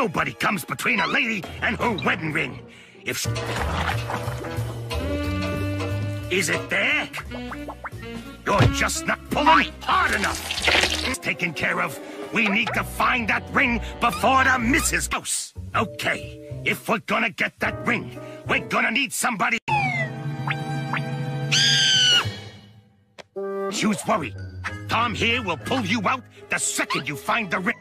Nobody comes between a lady and her wedding ring. If she... Is it there? You're just not pulling hard enough. It's taken care of. We need to find that ring before the missus house. Okay, if we're gonna get that ring, we're gonna need somebody. Choose worry. Tom here will pull you out the second you find the ring.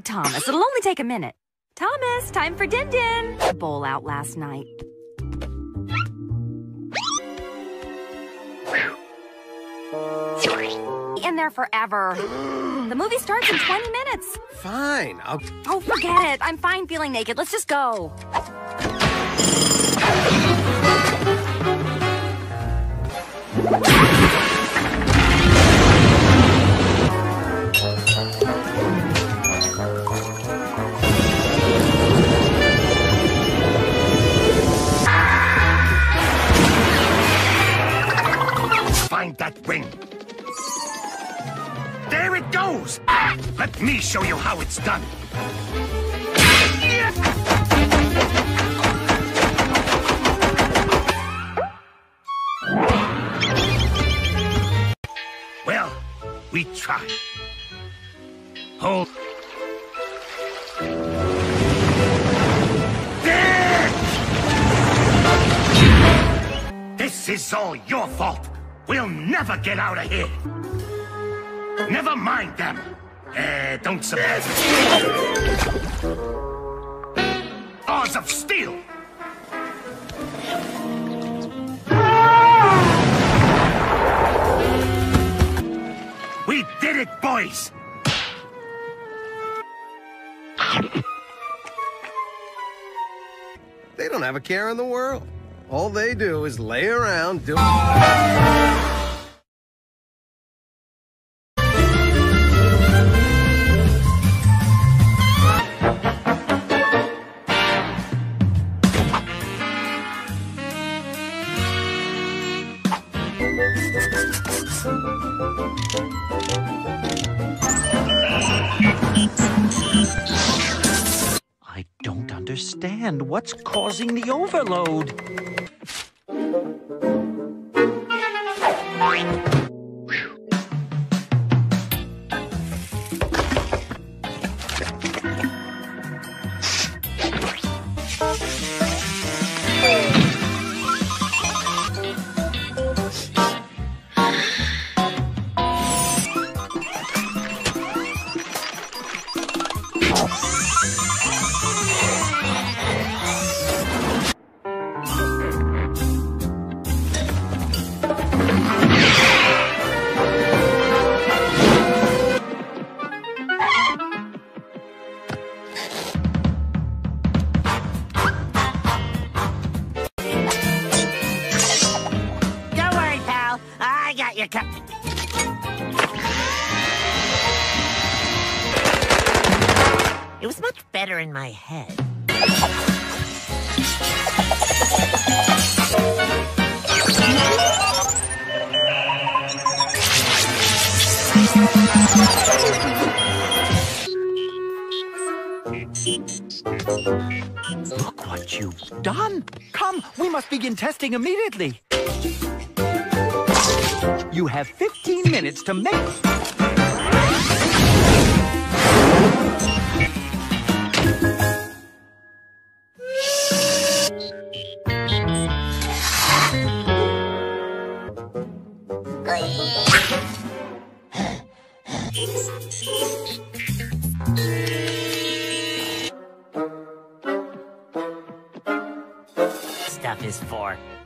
Need Thomas. It'll only take a minute. Thomas, time for Din Din. Bowl out last night. In there forever. The movie starts in 20 minutes. Fine, I'll... Oh, forget it. I'm fine feeling naked. Let's just go. That ring. There it goes! Ah! Let me show you how it's done. Well, we tried. Hold. This is all your fault. We'll never get out of here. Never mind them. Uh, don't suppose. Oars of steel. We did it, boys. They don't have a care in the world. All they do is lay around doing... I don't understand. What's causing the overload? Done. Come, we must begin testing immediately. You have 15 minutes to make... is for.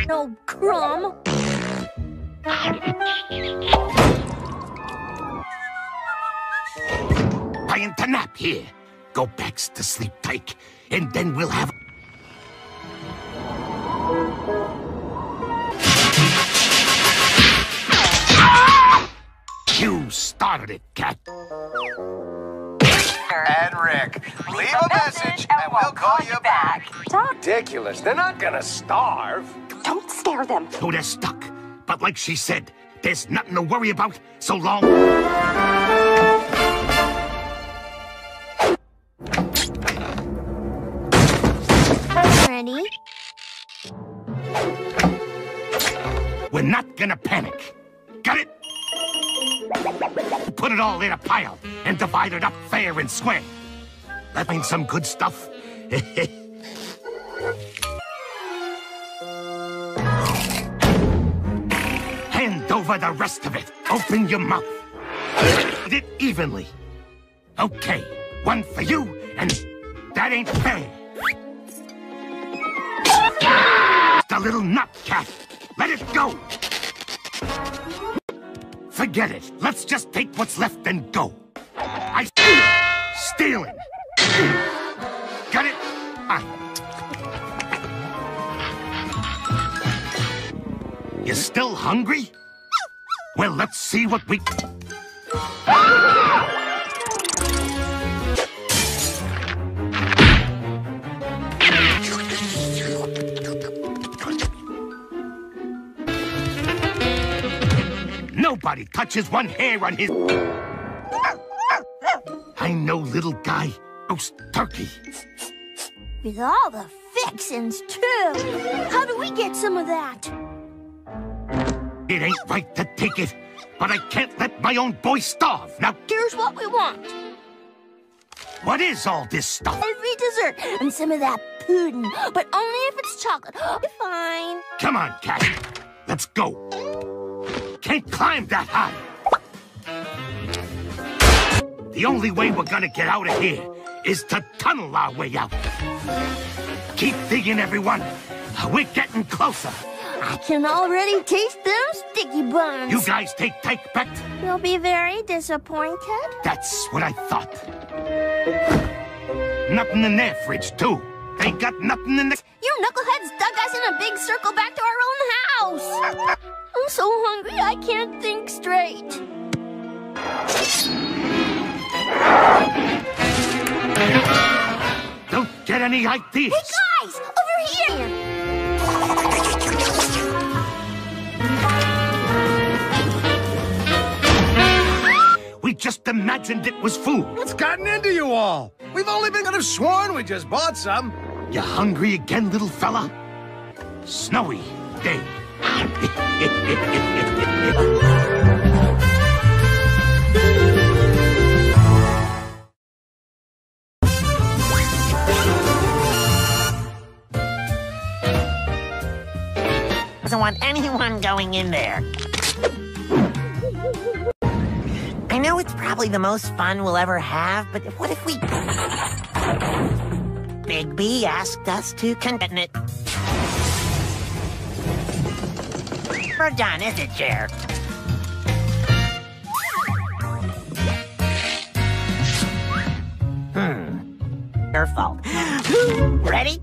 No crumb. Trying to nap here. Go back to sleep, Tyke, and then we'll have. You started it, cat. And Rick, leave a message and we'll call you back. Tom, Ridiculous. They're not gonna starve. Don't scare them. Oh, they're stuck. But like she said, there's nothing to worry about so long. Ready? We're not gonna panic. Got it? Put it all in a pile and divide it up fair and square. That means some good stuff. Over the rest of it. Open your mouth. Eat it evenly. Okay, one for you, and that ain't fair. The little nut cat. Let it go. Forget it. Let's just take what's left and go. I stealing. Got it? I. You still hungry? Well, let's see what we. Nobody touches one hair on his. I know, little guy. Roast turkey. With all the fixins, too. How do we get some of that? It ain't right to take it, but I can't let my own boy starve. Now, Here's what we want. what is all this stuff? Every dessert and some of that pudding, but only if it's chocolate. Fine. Come on, cat. Let's go. Can't climb that high. The only way we're gonna get out of here is to tunnel our way out. Keep digging, everyone. We're getting closer. I can already taste them sticky buns. You guys take Tyke back. You'll be very disappointed. That's what I thought. Nothing in their fridge, too. They got nothing in the... You knuckleheads dug us in a big circle back to our own house. I'm so hungry I can't think straight. Don't get any ideas. We just imagined it was food. What's gotten into you all? We've only been could have sworn we just bought some. You hungry again, little fella? Snowy day. Doesn't want anyone going in there. Know it's probably the most fun we'll ever have, but what if we... Big B asked us to content it. We're done, is it, Chair? Hmm. Your fault. Ready?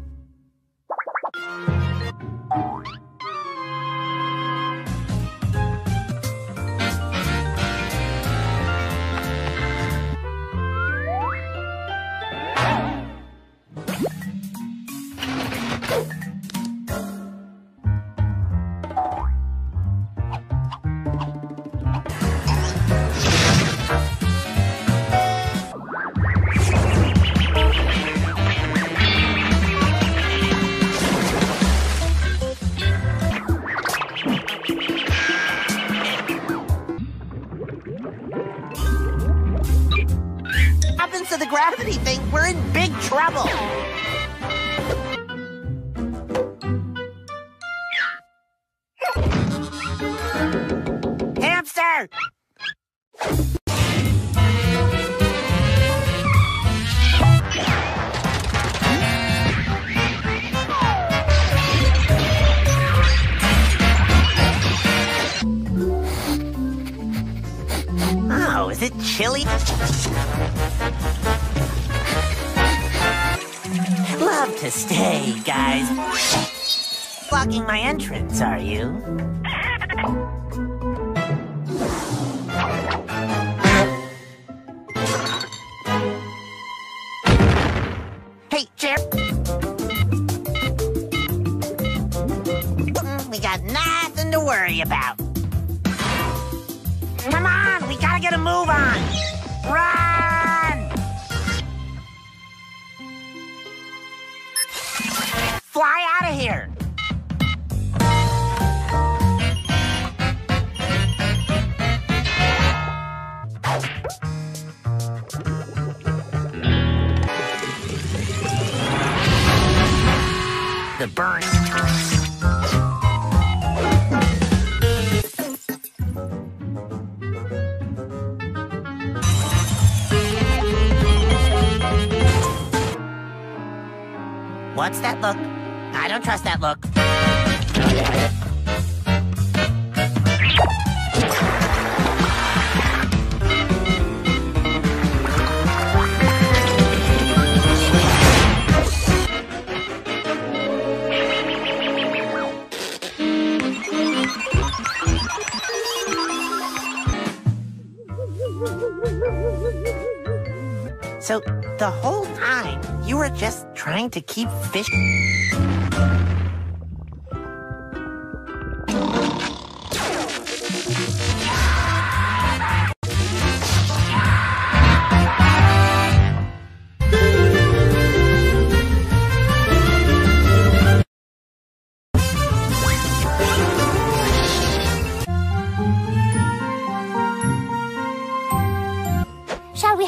Entrance, are you? Hey, Jer. Mm, We got nothing to worry about. That look. So, the whole time, you were just trying to keep fish.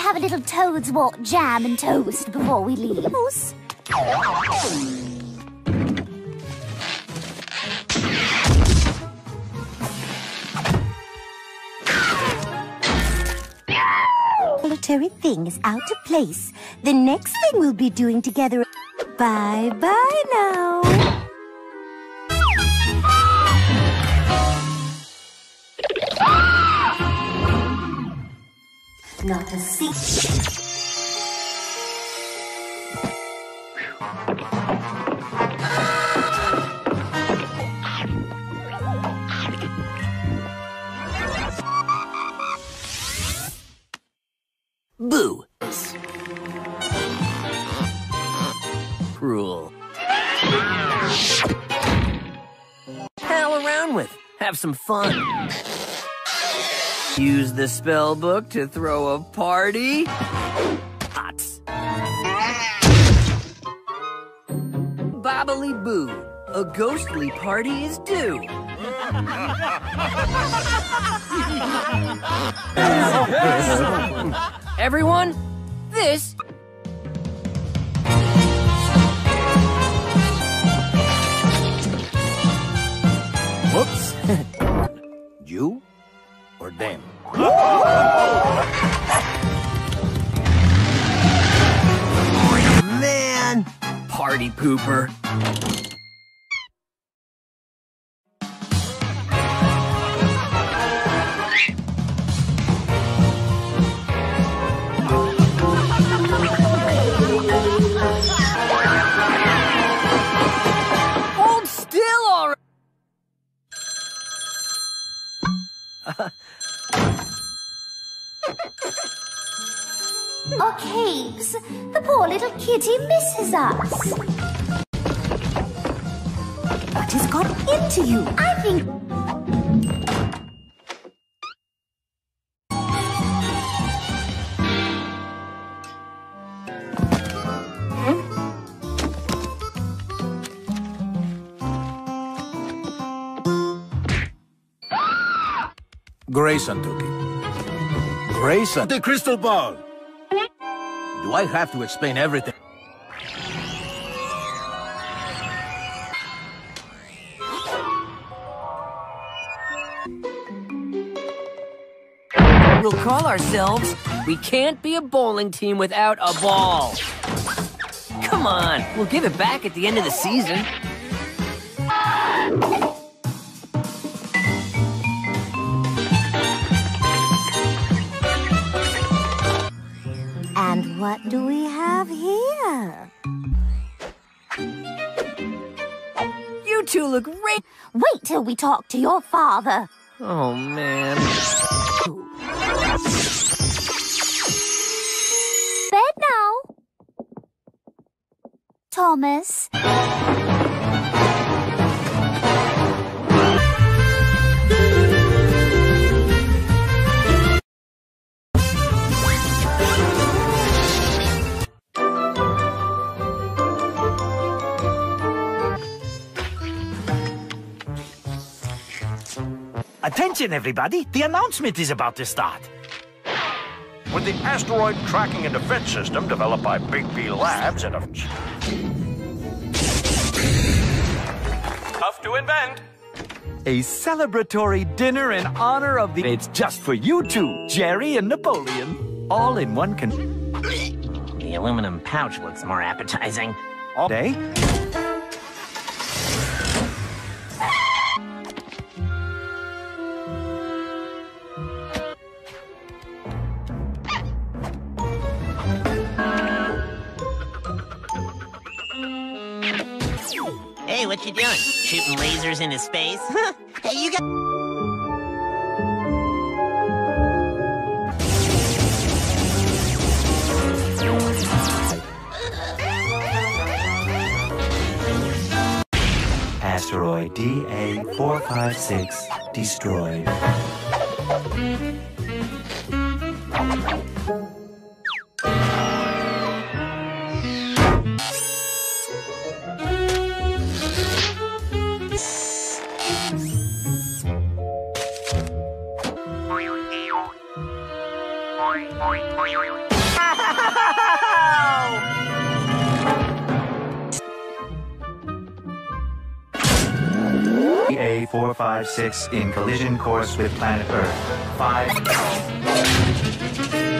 Have a little Toad's Walk jam and toast before we leave? solitary thing is out of place. The next thing we'll be doing together. Bye bye now. Not a secret. Boo. Cruel. Pal around with. Have some fun. Use the spell book to throw a party. Hots. Bobbly boo. A ghostly party is due. Everyone, this party pooper. Hold still already. Oh, Caves, the poor little kitty misses us. Got into you? I think Grayson took it. Grayson. The crystal ball. Do I have to explain everything? We'll call ourselves We Can't Be a Bowling Team Without a Ball. Come on, we'll give it back at the end of the season. And what do we have here? You two look great. Wait till we talk to your father. Oh, man. Thomas. Attention, everybody. The announcement is about to start. With the asteroid tracking and defense system developed by Big B Labs and to invent. A celebratory dinner in honor of the... It's just for you two, Jerry and Napoleon. All in one con... The aluminum pouch looks more appetizing. All day. Shooting lasers into space? hey, you got... Asteroid DA456 destroyed. 5-6 in collision course with planet Earth. 5...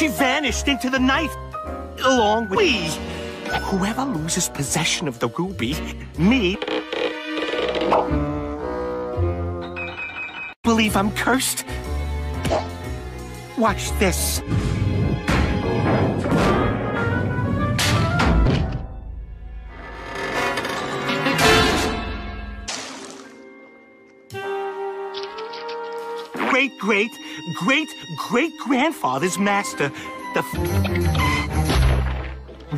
She vanished into the night, along with me. Whoever loses possession of the ruby, me, believe I'm cursed. Watch this. Great, great, great grandfather's master, the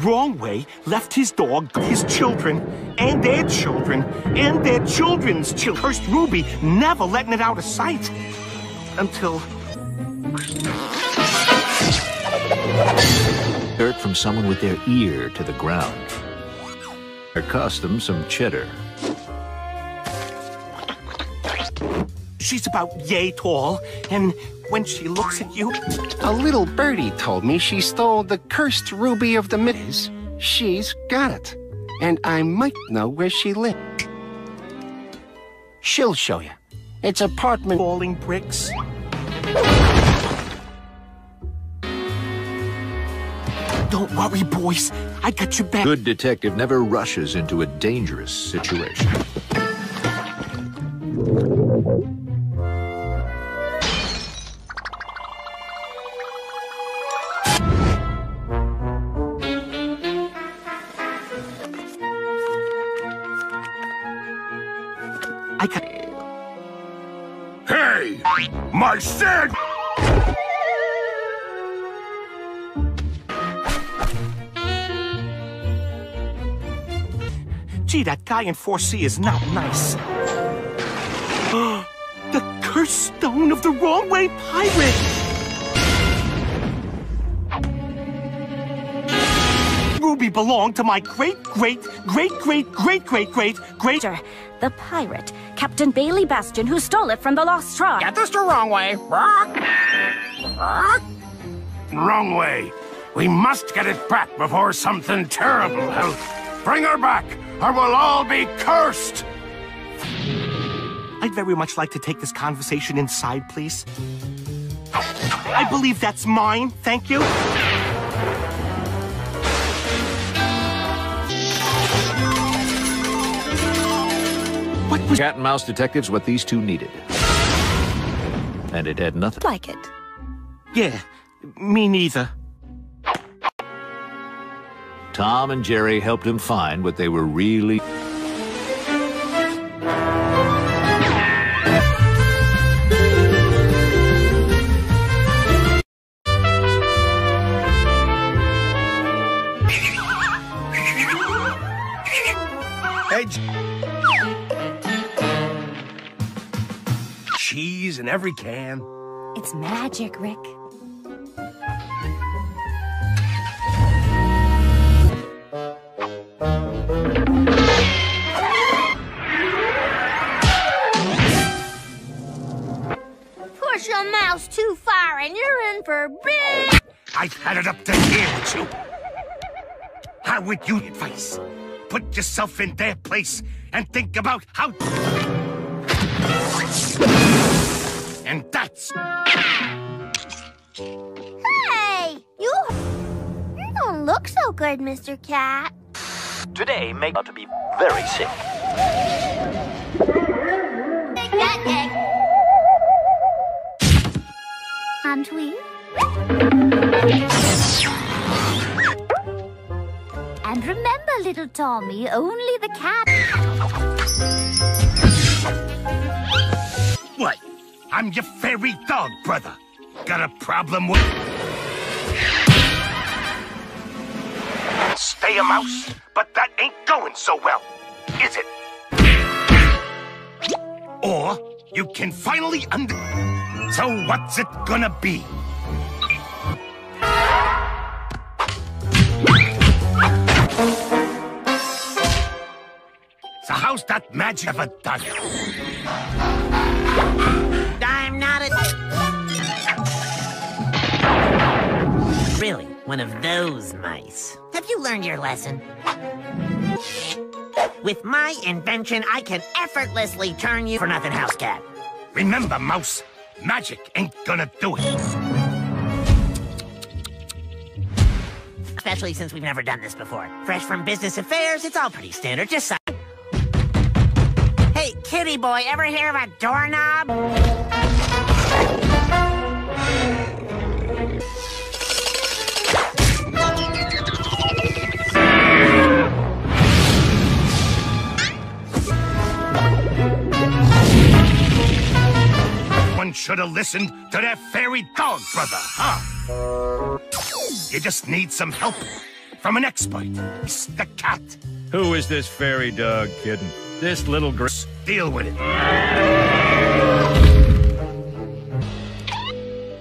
wrong way, left his dog, his children, and their children, and their children's children. Cursed Ruby, never letting it out of sight. Until. Dirt from someone with their ear to the ground. Her custom, some cheddar. She's about yay tall, and when she looks at you. A little birdie told me she stole the cursed ruby of the Miz. She's got it. And I might know where she lives. She'll show you. It's apartment. Falling bricks. Don't worry, boys. I got your back. Good detective never rushes into a dangerous situation. Gee, that guy in 4C is not nice. the cursed stone of the wrong way pirate! Ruby belonged to my great, great, great, great, great, great, great, great. The pirate, Captain Bailey Bastion, who stole it from the Lost Tribe. Get this the wrong way. Wrong way. We must get it back before something terrible happens. Bring her back, or we'll all be cursed! I'd very much like to take this conversation inside, please. I believe that's mine, thank you. Was Cat and Mouse detectives what these two needed? And it had nothing. Like it. Yeah, me neither. Tom and Jerry helped him find what they were really. Every can. It's magic, Rick. Push a mouse too far and you're in for big. I've had it up to here with you. How would you advise? Put yourself in their place and think about how. And that's. Hey, you. You don't look so good, Mr. Cat. Today, make out to be very sick. Take that egg. Aren't we? And remember, little Tommy, only the cat. I'm your fairy dog, brother. Got a problem with. Stay a mouse, but that ain't going so well, is it? Or you can finally under. So what's it gonna be? So how's that magic ever done? One of those mice. Have you learned your lesson? With my invention, I can effortlessly turn you for nothing house cat. Remember, Mouse, magic ain't gonna do it. Especially since we've never done this before. Fresh from business affairs, it's all pretty standard. Just sign. Hey, kitty boy, ever hear of a doorknob? One should have listened to their fairy dog brother, huh? You just need some help from an expert. It's the cat. Who is this fairy dog kidding? This little girl. Deal with it.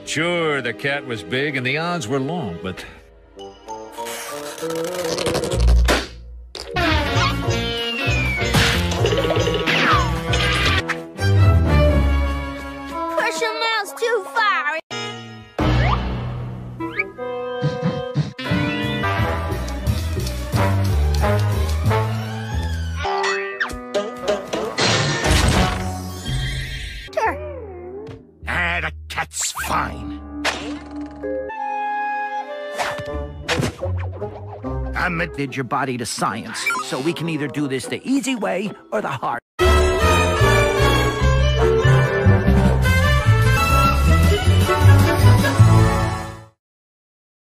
Sure, the cat was big and the odds were long, but Your body to science, so we can either do this the easy way or the hard